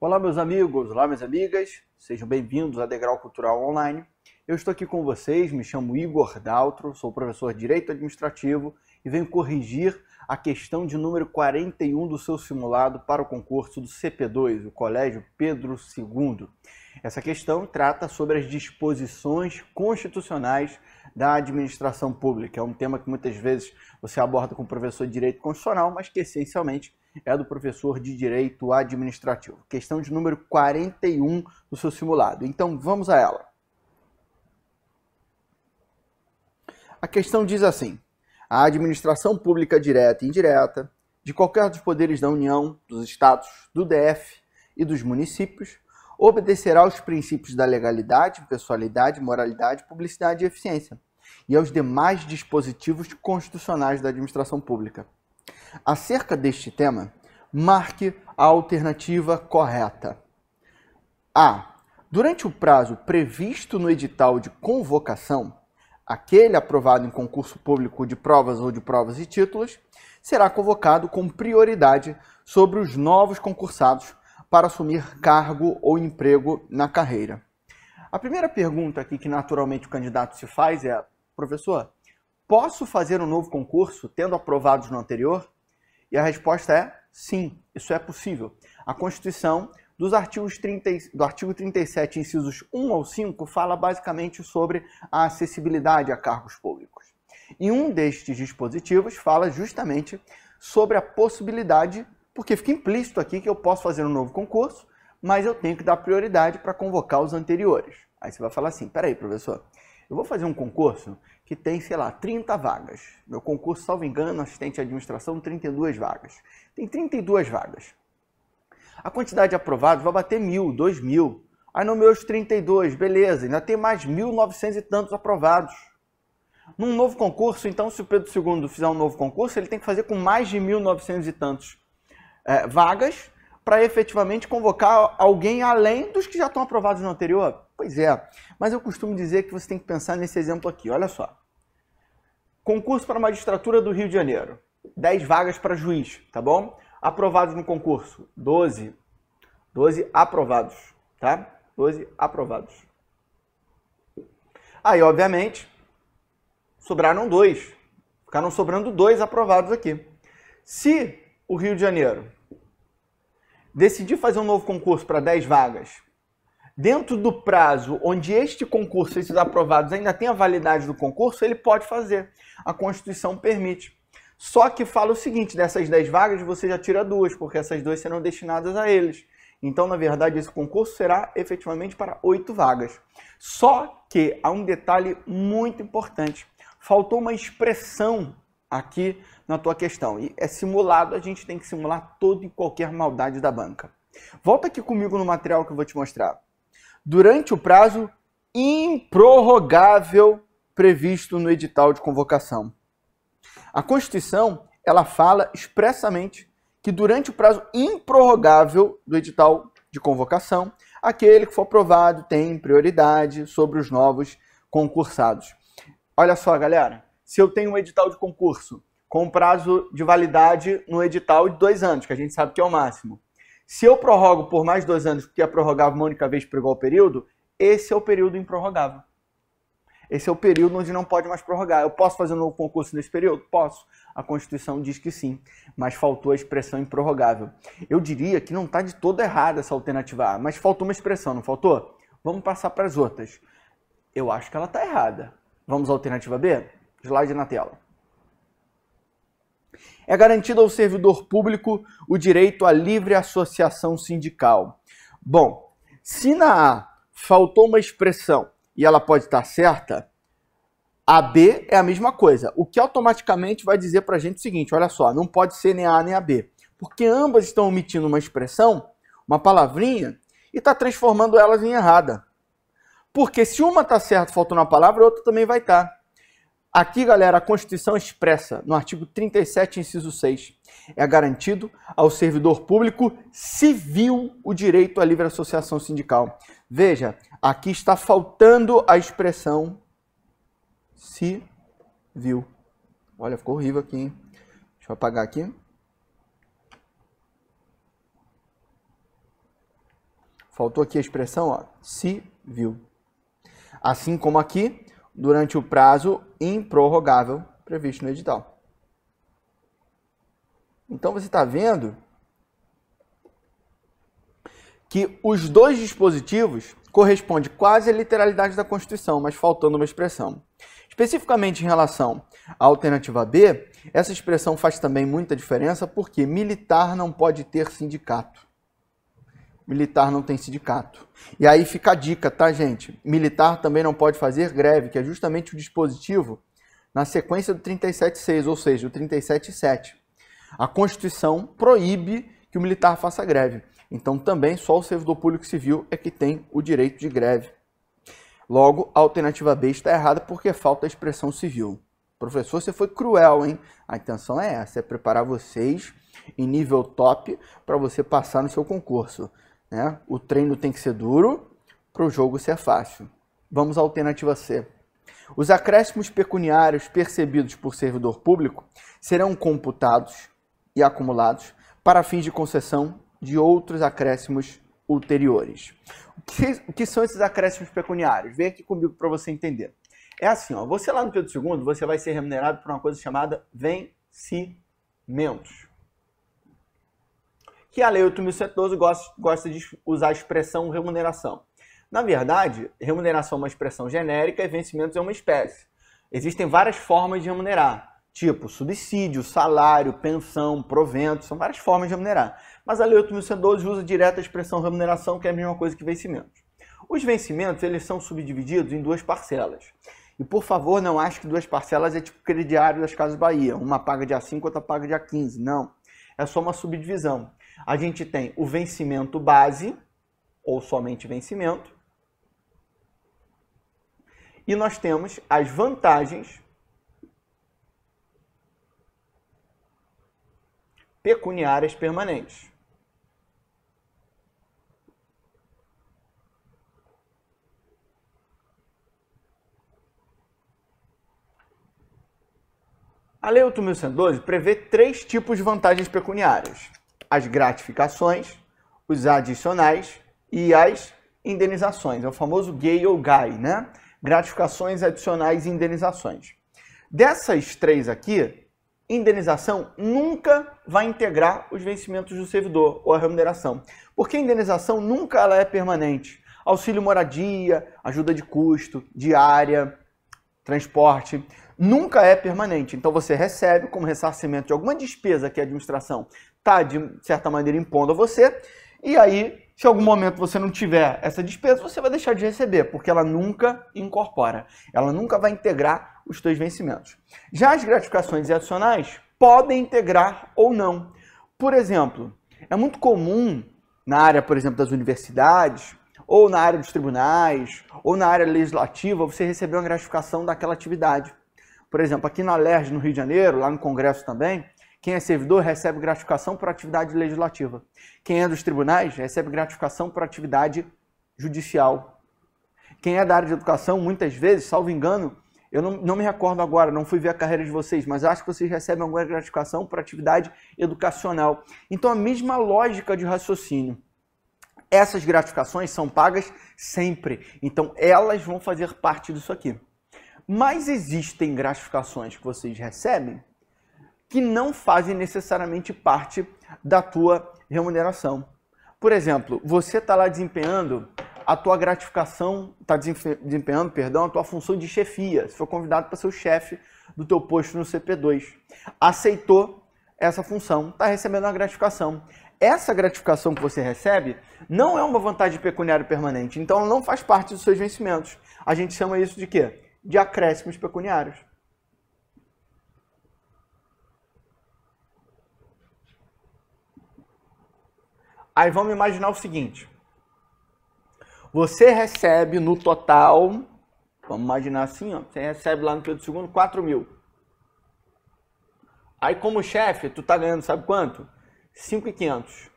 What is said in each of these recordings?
Olá, meus amigos, olá, minhas amigas, sejam bem-vindos a Degrau Cultural Online. Eu estou aqui com vocês, me chamo Igor Daltro, sou professor de Direito Administrativo e venho corrigir a questão de número 41 do seu simulado para o concurso do CP2, o Colégio Pedro II. Essa questão trata sobre as disposições constitucionais da administração pública. É um tema que muitas vezes você aborda com o professor de Direito Constitucional, mas que essencialmente é do professor de Direito Administrativo. Questão de número 41 do seu simulado. Então, vamos a ela. A questão diz assim: a administração pública direta e indireta de qualquer dos poderes da União, dos estados, do DF e dos municípios obedecerá aos princípios da legalidade, pessoalidade, moralidade, publicidade e eficiência e aos demais dispositivos constitucionais da administração pública Acerca deste tema, marque a alternativa correta. A. Durante o prazo previsto no edital de convocação, aquele aprovado em concurso público de provas ou de provas e títulos, será convocado com prioridade sobre os novos concursados para assumir cargo ou emprego na carreira. A primeira pergunta aqui que naturalmente o candidato se faz é: professor, posso fazer um novo concurso tendo aprovados no anterior? E a resposta é sim, isso é possível. A Constituição, dos artigos 30, do artigo 37, incisos 1 ao 5, fala basicamente sobre a acessibilidade a cargos públicos. E um destes dispositivos fala justamente sobre a possibilidade, porque fica implícito aqui que eu posso fazer um novo concurso, mas eu tenho que dar prioridade para convocar os anteriores. Aí você vai falar assim: peraí, professor, eu vou fazer um concurso que tem, sei lá, 30 vagas. Meu concurso, salvo engano, assistente de administração, 32 vagas. Tem 32 vagas. A quantidade de aprovados vai bater mil, dois mil. Aí no meus 32, beleza, ainda tem mais 1.900 e tantos aprovados. Num novo concurso, então, se o Pedro II fizer um novo concurso, ele tem que fazer com mais de 1.900 e tantos é, vagas para efetivamente convocar alguém além dos que já estão aprovados no anterior. Pois é, mas eu costumo dizer que você tem que pensar nesse exemplo aqui. Olha só. Concurso para magistratura do Rio de Janeiro. 10 vagas para juiz, tá bom? Aprovados no concurso, 12. 12 aprovados, tá? 12 aprovados. Aí, obviamente, sobraram dois. Ficaram sobrando dois aprovados aqui. Se o Rio de Janeiro decidir fazer um novo concurso para 10 vagas dentro do prazo onde este concurso, esses aprovados, ainda tem a validade do concurso, ele pode fazer. A Constituição permite. Só que fala o seguinte: dessas 10 vagas, você já tira duas, porque essas duas serão destinadas a eles. Então, na verdade, esse concurso será efetivamente para oito vagas. Só que há um detalhe muito importante: faltou uma expressão aqui na tua questão. E é simulado, a gente tem que simular toda e qualquer maldade da banca. Volta aqui comigo no material que eu vou te mostrar durante o prazo improrrogável previsto no edital de convocação. A Constituição, ela fala expressamente que durante o prazo improrrogável do edital de convocação, aquele que for aprovado tem prioridade sobre os novos concursados. Olha só, galera, se eu tenho um edital de concurso com prazo de validade no edital de dois anos, que a gente sabe que é o máximo, se eu prorrogo por mais dois anos, porque é prorrogável uma única vez por igual período, esse é o período improrrogável. Esse é o período onde não pode mais prorrogar. Eu posso fazer um novo concurso nesse período? Posso. A Constituição diz que sim, mas faltou a expressão improrrogável. Eu diria que não está de todo errada essa alternativa A, mas faltou uma expressão, não faltou? Vamos passar para as outras. Eu acho que ela está errada. Vamos à alternativa B? Slide na tela. É garantido ao servidor público o direito à livre associação sindical. Bom, se na A faltou uma expressão e ela pode estar certa, a B é a mesma coisa, o que automaticamente vai dizer para a gente o seguinte: olha só, não pode ser nem a A nem a B, porque ambas estão omitindo uma expressão, uma palavrinha, e está transformando elas em errada. Porque se uma está certa faltando uma palavra, a outra também vai estar. Tá. Aqui, galera, a Constituição expressa, no artigo 37, inciso 6, é garantido ao servidor público civil o direito à livre associação sindical. Veja, aqui está faltando a expressão civil. Olha, ficou horrível aqui, hein? Deixa eu apagar aqui. Faltou aqui a expressão, ó, civil. Assim como aqui, durante o prazo improrrogável previsto no edital. Então você está vendo que os dois dispositivos correspondem quase à literalidade da Constituição, mas faltando uma expressão. Especificamente em relação à alternativa B, essa expressão faz também muita diferença porque militar não pode ter sindicato militar não tem sindicato. E aí fica a dica, tá, gente? Militar também não pode fazer greve, que é justamente o dispositivo na sequência do 37.6, ou seja, o 37.7. A Constituição proíbe que o militar faça greve. Então também só o servidor público civil é que tem o direito de greve. Logo, a alternativa B está errada porque falta a expressão civil. Professor, você foi cruel, hein? A intenção é essa, é preparar vocês em nível top para você passar no seu concurso. Né? O treino tem que ser duro para o jogo ser fácil. Vamos à alternativa C. Os acréscimos pecuniários percebidos por servidor público serão computados e acumulados para fins de concessão de outros acréscimos ulteriores. O que, o que são esses acréscimos pecuniários? Vem aqui comigo para você entender. É assim, ó, você lá no Pedro II, você vai ser remunerado por uma coisa chamada vencimentos que a Lei 8.112 gosta, gosta de usar a expressão remuneração. Na verdade, remuneração é uma expressão genérica e vencimentos é uma espécie. Existem várias formas de remunerar, tipo subsídio, salário, pensão, provento, são várias formas de remunerar. Mas a Lei 8.112 usa direto a expressão remuneração, que é a mesma coisa que vencimentos. Os vencimentos eles são subdivididos em duas parcelas. E por favor, não ache que duas parcelas é tipo crediário das Casas Bahia. Uma paga dia 5, outra paga dia 15. Não. É só uma subdivisão a gente tem o vencimento base, ou somente vencimento, e nós temos as vantagens pecuniárias permanentes. A Lei 8.112 prevê três tipos de vantagens pecuniárias as gratificações, os adicionais e as indenizações. É o famoso gay ou guy, né? Gratificações, adicionais e indenizações. Dessas três aqui, indenização nunca vai integrar os vencimentos do servidor ou a remuneração, porque a indenização nunca ela é permanente. Auxílio moradia, ajuda de custo, diária, transporte, nunca é permanente. Então você recebe como ressarcimento de alguma despesa que a administração está, de certa maneira, impondo a você. E aí, se algum momento você não tiver essa despesa, você vai deixar de receber, porque ela nunca incorpora. Ela nunca vai integrar os seus vencimentos. Já as gratificações adicionais podem integrar ou não. Por exemplo, é muito comum na área, por exemplo, das universidades, ou na área dos tribunais, ou na área legislativa, você receber uma gratificação daquela atividade. Por exemplo, aqui na LERJ, no Rio de Janeiro, lá no Congresso também, quem é servidor recebe gratificação por atividade legislativa. Quem é dos tribunais recebe gratificação por atividade judicial. Quem é da área de educação, muitas vezes, salvo engano, eu não, não me recordo agora, não fui ver a carreira de vocês, mas acho que vocês recebem alguma gratificação por atividade educacional. Então, a mesma lógica de raciocínio. Essas gratificações são pagas sempre. Então, elas vão fazer parte disso aqui. Mas existem gratificações que vocês recebem que não fazem necessariamente parte da tua remuneração. Por exemplo, você está lá desempenhando a tua gratificação, está desempenhando, perdão, a tua função de chefia. Se for convidado para ser o chefe do teu posto no CP2. Aceitou essa função, está recebendo uma gratificação. Essa gratificação que você recebe não é uma vantagem pecuniária permanente, então ela não faz parte dos seus vencimentos. A gente chama isso de quê? De acréscimos pecuniários. Aí vamos imaginar o seguinte: você recebe no total Vamos imaginar assim, ó, você recebe lá no Pedro II 4 mil. Aí como chefe, tu tá ganhando sabe quanto? 5,500.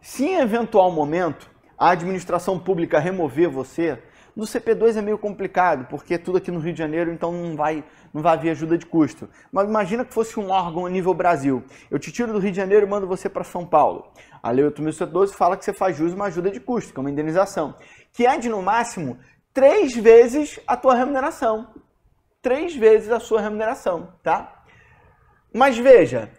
Se em eventual momento a administração pública remover você, no CP2 é meio complicado, porque é tudo aqui no Rio de Janeiro, então não vai, não vai haver ajuda de custo. Mas imagina que fosse um órgão a nível Brasil. Eu te tiro do Rio de Janeiro e mando você para São Paulo. A Lei 8.112 fala que você faz jus uma ajuda de custo, que é uma indenização, que é de, no máximo, três vezes a tua remuneração. Três vezes a sua remuneração, tá? Mas veja,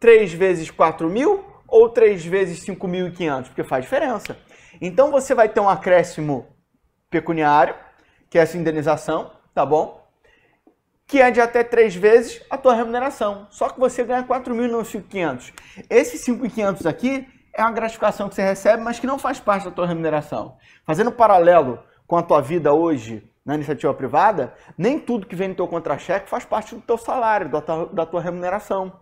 três vezes 4 mil ou três vezes 5.500, porque faz diferença. Então você vai ter um acréscimo pecuniário, que é essa indenização, tá bom? Que é de até três vezes a tua remuneração. Só que você ganha 4 mil não 5.500. Esse 5.500 aqui é uma gratificação que você recebe, mas que não faz parte da tua remuneração. Fazendo paralelo com a tua vida hoje na iniciativa privada, nem tudo que vem no teu contra-cheque faz parte do teu salário, da tua, da tua remuneração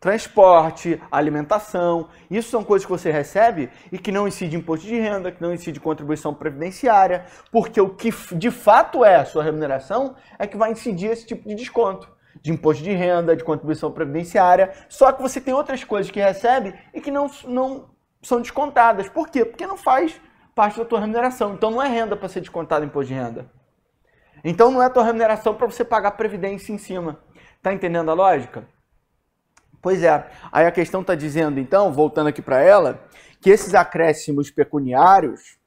transporte, alimentação. Isso são coisas que você recebe e que não incide imposto de renda, que não incide contribuição previdenciária, porque o que de fato é a sua remuneração é que vai incidir esse tipo de desconto. De imposto de renda, de contribuição previdenciária. Só que você tem outras coisas que recebe e que não, não são descontadas. Por quê? Porque não faz parte da tua remuneração. Então não é renda para ser descontado imposto de renda. Então não é a tua remuneração para você pagar previdência em cima. Tá entendendo a lógica? Pois é. Aí a questão está dizendo, então, voltando aqui para ela, que esses acréscimos pecuniários,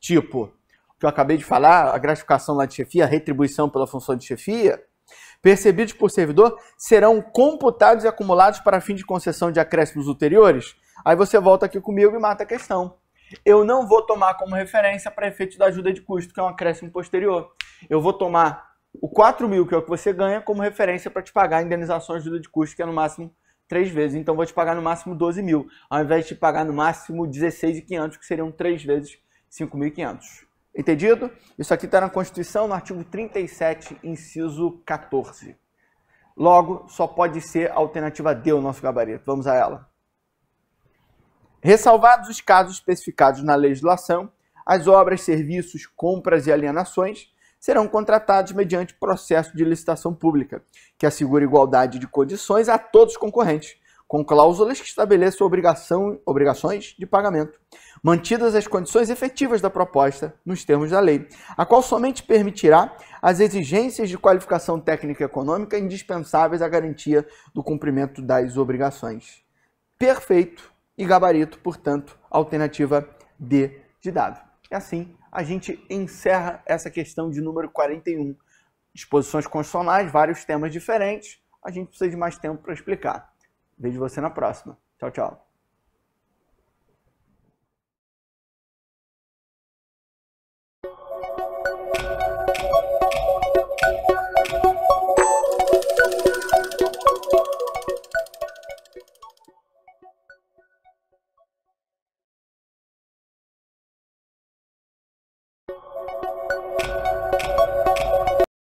tipo, que eu acabei de falar, a gratificação lá de chefia, a retribuição pela função de chefia, percebidos por servidor, serão computados e acumulados para fim de concessão de acréscimos ulteriores? Aí você volta aqui comigo e mata a questão. Eu não vou tomar como referência para efeito da ajuda de custo, que é um acréscimo posterior. Eu vou tomar o 4 mil, que é o que você ganha, como referência para te pagar a indenização de ajuda de custo, que é no máximo três vezes. Então vou te pagar no máximo 12 mil, ao invés de te pagar no máximo 16.500, que seriam três vezes 5.500. Entendido? Isso aqui está na Constituição, no artigo 37, inciso 14. Logo, só pode ser a alternativa D o nosso gabarito. Vamos a ela. Ressalvados os casos especificados na legislação, as obras, serviços, compras e alienações serão contratados mediante processo de licitação pública, que assegura igualdade de condições a todos os concorrentes, com cláusulas que estabeleçam obrigação, obrigações de pagamento, mantidas as condições efetivas da proposta nos termos da lei, a qual somente permitirá as exigências de qualificação técnica e econômica indispensáveis à garantia do cumprimento das obrigações. Perfeito e gabarito, portanto, alternativa D de dado. É assim a gente encerra essa questão de número 41. Disposições constitucionais, vários temas diferentes. A gente precisa de mais tempo para explicar. Vejo você na próxima. Tchau, tchau.